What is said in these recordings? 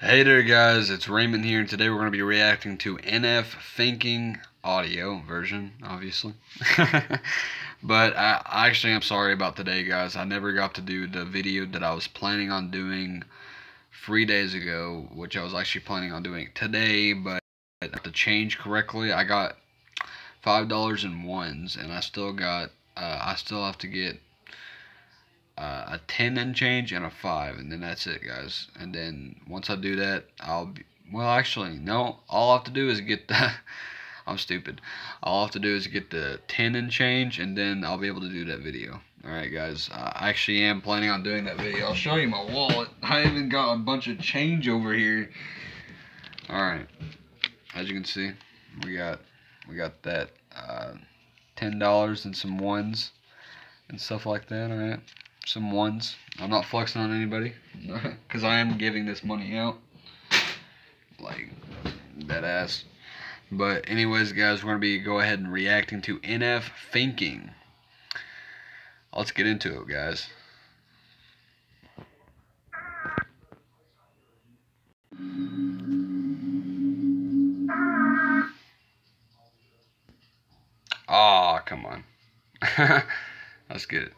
Hey there guys, it's Raymond here and today we're going to be reacting to NF Thinking audio version, obviously. but I, actually am sorry about today guys. I never got to do the video that I was planning on doing three days ago, which I was actually planning on doing today, but to change correctly, I got five dollars in ones and I still got uh, I still have to get uh, a 10 and change and a 5 and then that's it guys. And then once I do that I'll be well actually no all I have to do is get the I'm stupid. All I have to do is get the 10 and change and then I'll be able to do that video. Alright guys I actually am planning on doing that video. I'll show you my wallet. I even got a bunch of change over here. Alright as you can see we got we got that uh, $10 and some ones and stuff like that alright some ones. I'm not flexing on anybody because I am giving this money out. Like that ass. But anyways, guys, we're gonna be go ahead and reacting to NF Thinking. Let's get into it, guys. Ah, oh, come on. Let's get it.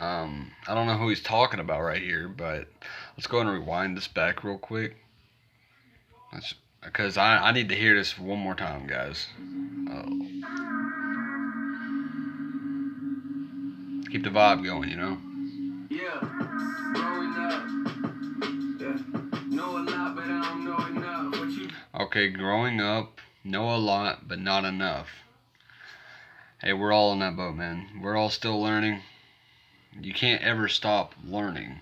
Um, I don't know who he's talking about right here, but let's go and rewind this back real quick. Because I, I need to hear this one more time, guys. Oh. Keep the vibe going, you know? Yeah, growing up. Yeah, know a lot, but I don't know enough. What you... Okay, growing up, know a lot, but not enough hey, we're all in that boat, man. We're all still learning. You can't ever stop learning.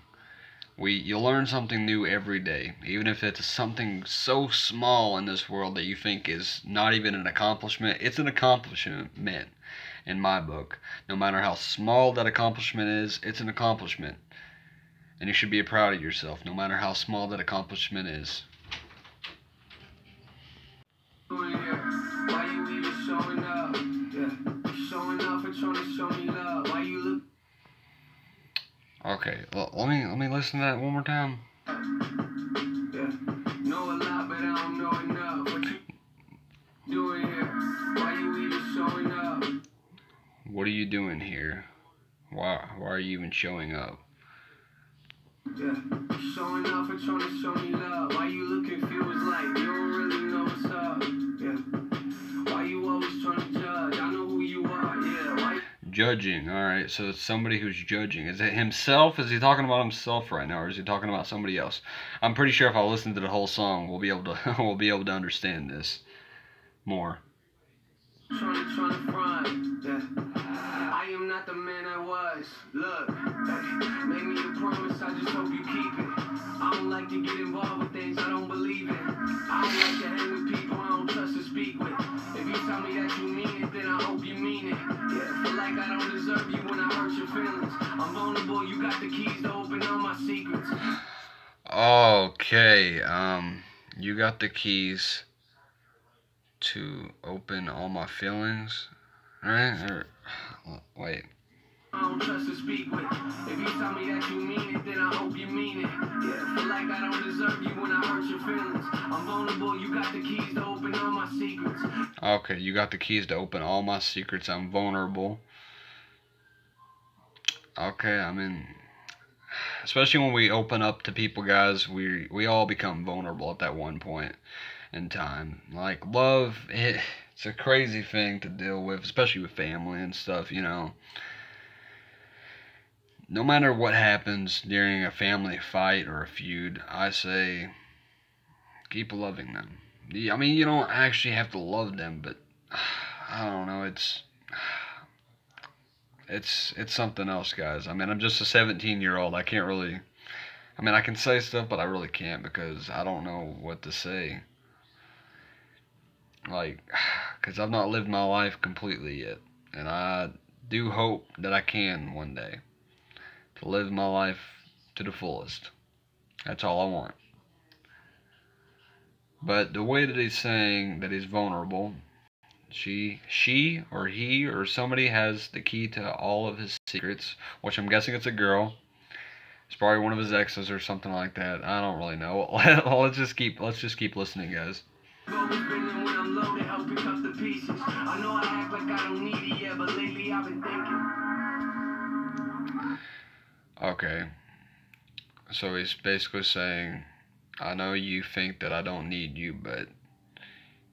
We you learn something new every day, even if it's something so small in this world that you think is not even an accomplishment. It's an accomplishment in my book. No matter how small that accomplishment is, it's an accomplishment. And you should be proud of yourself, no matter how small that accomplishment is. Okay, well, let me let me listen to that one more time. Yeah. Know a lot, but I don't know enough. What you doing here? Why you even showing up? What are you doing here? Why why are you even showing up? Yeah. Showing off and trying to show me love. Why you look confused like you don't really know what's up? Yeah. Judging. All right. So it's somebody who's judging. Is it himself? Is he talking about himself right now, or is he talking about somebody else? I'm pretty sure if I listen to the whole song, we'll be able to we'll be able to understand this more. Trying trying to front, yeah. I am not the man I was. Look, hey, me a promise, I just hope you keep it. I don't like to get involved with things I don't believe in. I don't like to hang with people I don't trust to speak with. If you tell me that you Yeah, feel like I don't deserve you when I hurt your feelings. I'm vulnerable, you got the keys to open all my secrets. Okay, um, you got the keys to open all my feelings, right? Or, wait. I don't trust to speak with. If you tell me that you mean it, then I hope you mean it. Yeah, feel like I don't deserve you when I hurt your feelings. I'm vulnerable, you got the keys to open all my secrets. Okay, you got the keys to open all my secrets. I'm vulnerable. Okay, I mean, especially when we open up to people, guys, we we all become vulnerable at that one point in time. Like love, it, it's a crazy thing to deal with, especially with family and stuff. You know, no matter what happens during a family fight or a feud, I say keep loving them. I mean, you don't actually have to love them, but I don't know. It's it's it's something else, guys. I mean, I'm just a 17 year old. I can't really. I mean, I can say stuff, but I really can't because I don't know what to say. Like, because I've not lived my life completely yet, and I do hope that I can one day to live my life to the fullest. That's all I want. But the way that he's saying that he's vulnerable, she, she or he or somebody has the key to all of his secrets, which I'm guessing it's a girl. It's probably one of his exes or something like that. I don't really know. let's just keep let's just keep listening, guys. Okay. So he's basically saying, I know you think that I don't need you, but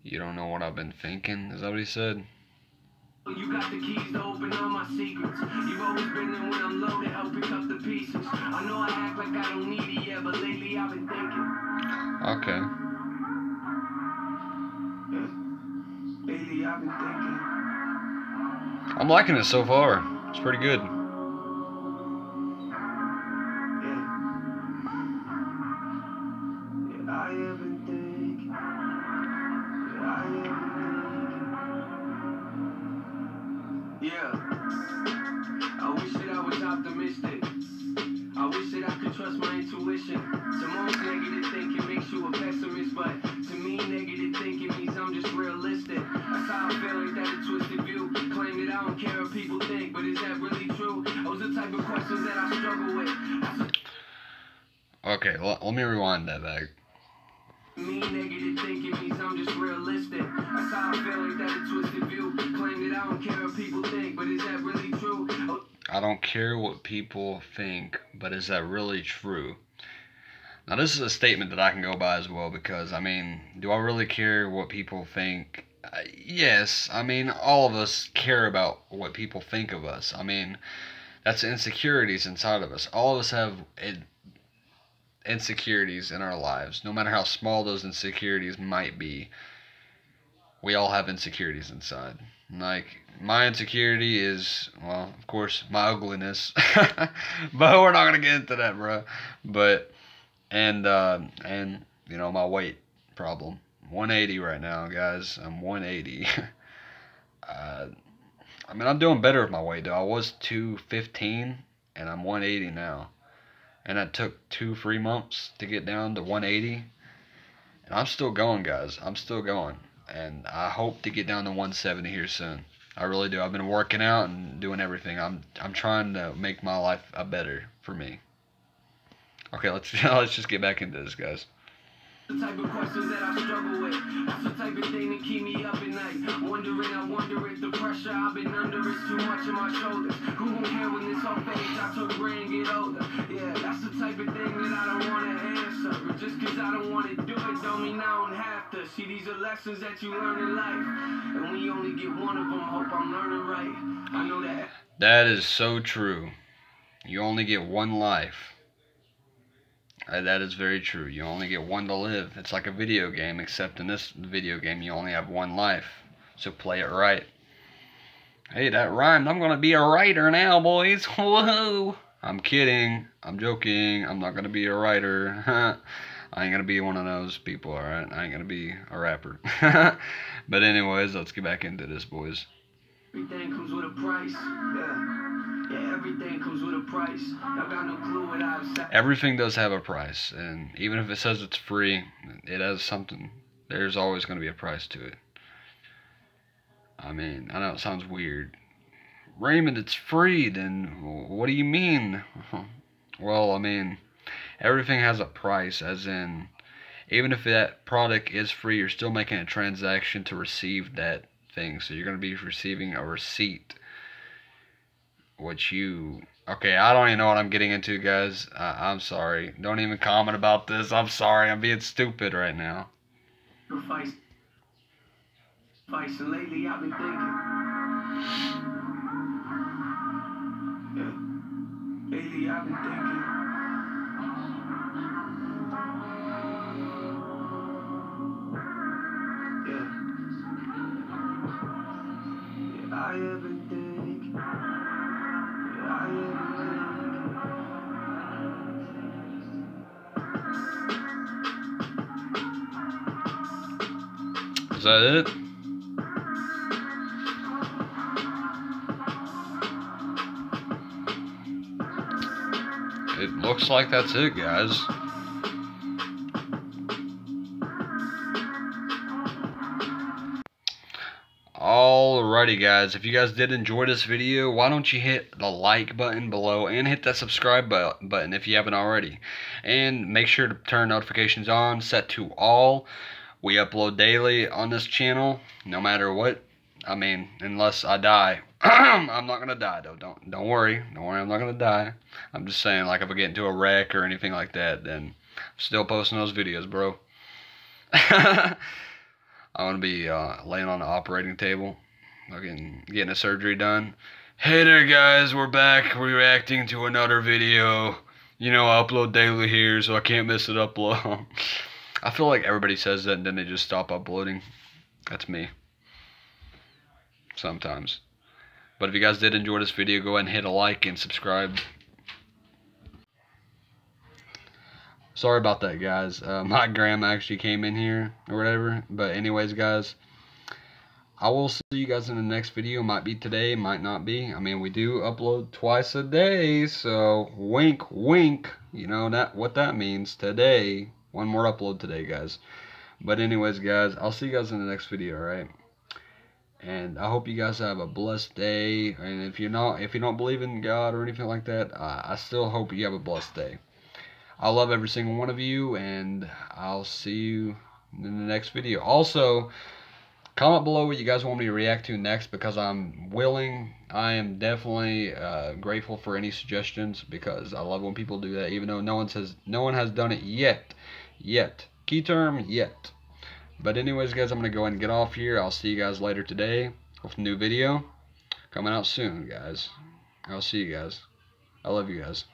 you don't know what I've been thinking? Is that what he said? You got the keys to open all my secrets. You've always been there when I'm low to help pick up the pieces. I know I act like I don't need it yet, but lately I've been thinking. Okay. Yeah. Lately I've been thinking. I'm liking it so far. It's pretty good. I my intuition. Simone's negative thinking makes you a pessimist, but to me, negative thinking means I'm just realistic. That's how I feel like that a twisted view. Claim that I don't care what people think, but is that really true? Those are the type of questions that I struggle with. Okay, let me rewind that back. Me negative thinking means I'm just realistic. That's how I I don't care what people think, but is that really true? Now this is a statement that I can go by as well because I mean, do I really care what people think? Uh, yes, I mean all of us care about what people think of us. I mean, that's insecurities inside of us. All of us have insecurities in our lives, no matter how small those insecurities might be, we all have insecurities inside. Like my insecurity is, well, of course, my ugliness, but we're not gonna get into that, bro. But and uh, and you know my weight problem, 180 right now, guys. I'm 180. uh, I mean, I'm doing better with my weight though. I was 215, and I'm 180 now and I took two free months to get down to 180 and i'm still going guys i'm still going and i hope to get down to 170 here soon i really do. I've been working out and doing everything. I'm i'm trying to make my life a better for me. Okay let's let's just get back into this guys the type of questions that I struggle with. That's the type of thing that keep me up at night. Wondering, I wonder if the pressure I've been under is too much on my shoulders. Who won't care when this all fades? Took gray and get older. Yeah, that's the type of thing that I don't want to answer. But just cause I don't want to do it don't mean I don't have to. See, these are lessons that you learn in life. And you only get one of them, hope I'm learning right. I know that. That is so true. You only get one life. That is very true. You only get one to live. It's like a video game, except in this video game, you only have one life. So play it right. Hey, that rhymed. I'm going to be a writer now, boys. Whoa. I'm kidding. I'm joking. I'm not going to be a writer. I ain't going to be one of those people, alright? I ain't going to be a rapper. but anyways, let's get back into this, boys. Everything comes with a price. Yeah. Everything does have a price, and even if it says it's free, it has something. There's always going to be a price to it. I mean, I know it sounds weird. Raymond, it's free, then what do you mean? well, I mean, everything has a price, as in, even if that product is free, you're still making a transaction to receive that thing. So you're going to be receiving a receipt what you okay i don't even know what i'm getting into guys. I'm sorry. Don't even comment about this. I'm sorry. I'm being stupid right now. Lately i've been thinking. Yeah. lately i've been thinking. Yeah. yeah i have been thinking that it? It looks like that's it, guys. Alrighty guys, if you guys did enjoy this video, why don't you hit the like button below and hit that subscribe button if you haven't already. And make sure to turn notifications on, set to all. We upload daily on this channel, no matter what. I mean, unless I die. I'm not gonna die though. Don't don't worry. Don't worry. I'm not gonna die. I'm just saying, like if I get into a wreck or anything like that, then I'm still posting those videos, bro. I want to be uh, laying on the operating table, fucking getting a surgery done. Hey there, guys, we're back. Reacting to another video. You know, I upload daily here, so I can't miss it upload. I feel like everybody says that and then they just stop uploading. That's me. Sometimes. But if you guys did enjoy this video, go ahead and hit a like and subscribe. sorry about that guys uh, my grandma actually came in here or whatever but anyways guys I will see you guys in the next video might be today might not be I mean we do upload twice a day so wink wink you know that what that means today one more upload today guys but anyways guys I'll see you guys in the next video alright and I hope you guys have a blessed day and if you're not if you don't believe in God or anything like that uh, I still hope you have a blessed day I love every single one of you, and I'll see you in the next video. Also, comment below what you guys want me to react to next because I'm willing. I am definitely uh, grateful for any suggestions because I love when people do that, even though no one says no one has done it yet. Yet. Key term, yet. But anyways, guys, I'm going to go ahead and get off here. I'll see you guys later today with new video. Coming out soon, guys. I'll see you guys. I love you guys.